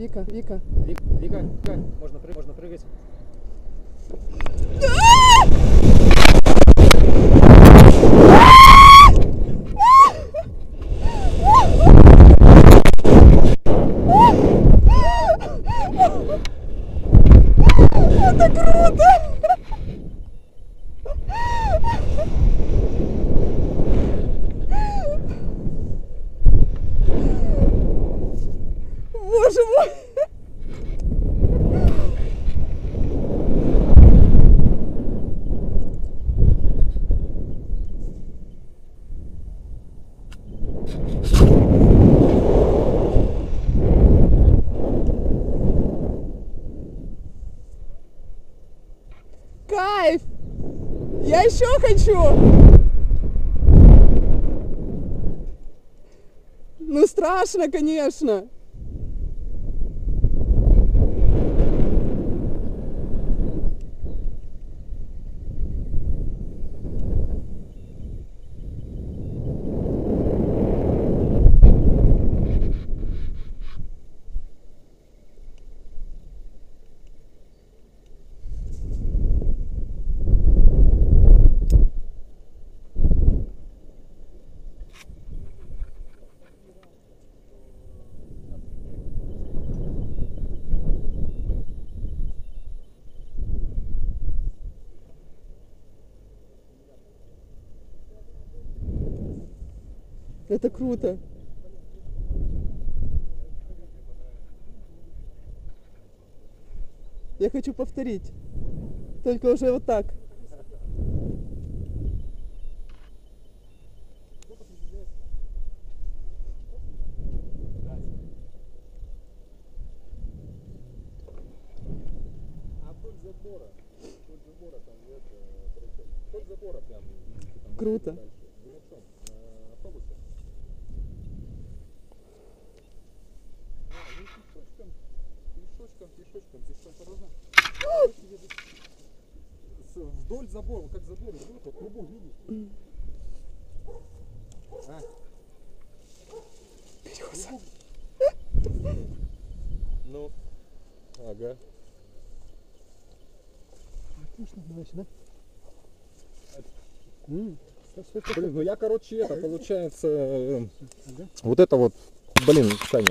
Вика, Вика. Вика, Вика, можно, можно прыгать. Это круто! Боже мой! Кайф! Я еще хочу! Ну страшно, конечно. Это круто. Я хочу повторить. Только уже вот так. А вдоль забора, вдоль забора там это, короче, вдоль забора прям. там, Круто. дальше. Вы на чем? На автобусе? Пешочком, пешочком, пешочком, здесь осторожно. Вдоль забора, как забор вот трубу видишь? А? Ну, ага. Отлично, давай сюда. Блин, ну я, короче, это, получается, э, вот это вот, блин, Саня,